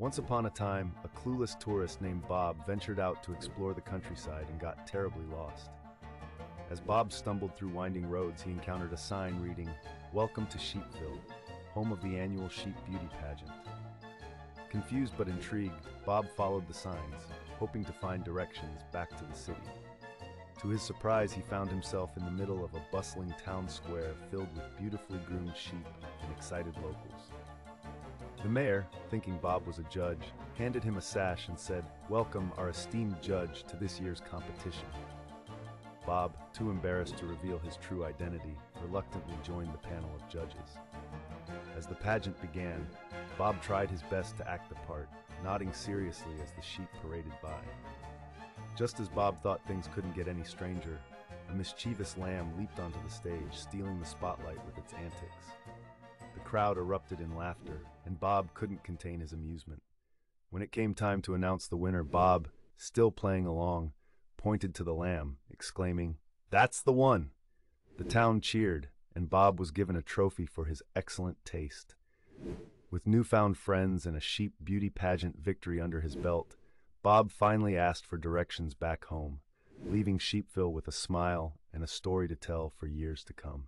Once upon a time, a clueless tourist named Bob ventured out to explore the countryside and got terribly lost. As Bob stumbled through winding roads, he encountered a sign reading, Welcome to Sheepville, home of the annual Sheep Beauty Pageant. Confused but intrigued, Bob followed the signs, hoping to find directions back to the city. To his surprise, he found himself in the middle of a bustling town square filled with beautifully groomed sheep and excited locals. The mayor, thinking Bob was a judge, handed him a sash and said, Welcome our esteemed judge to this year's competition. Bob, too embarrassed to reveal his true identity, reluctantly joined the panel of judges. As the pageant began, Bob tried his best to act the part, nodding seriously as the sheep paraded by. Just as Bob thought things couldn't get any stranger, a mischievous lamb leaped onto the stage, stealing the spotlight with its antics. Crowd erupted in laughter, and Bob couldn't contain his amusement. When it came time to announce the winner, Bob, still playing along, pointed to the lamb, exclaiming, That's the one! The town cheered, and Bob was given a trophy for his excellent taste. With newfound friends and a sheep beauty pageant victory under his belt, Bob finally asked for directions back home, leaving Sheepville with a smile and a story to tell for years to come.